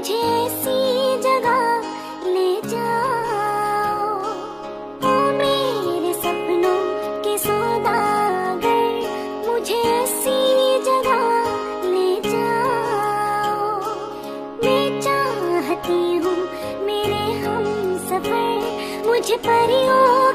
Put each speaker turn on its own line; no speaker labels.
मुझे सी जगह ले जाओ। ओ मेरे सपनों के सौदागर, मुझे सी जगह ले जाओ। मैं चाहती हूँ मेरे हम सफ़र मुझे परियों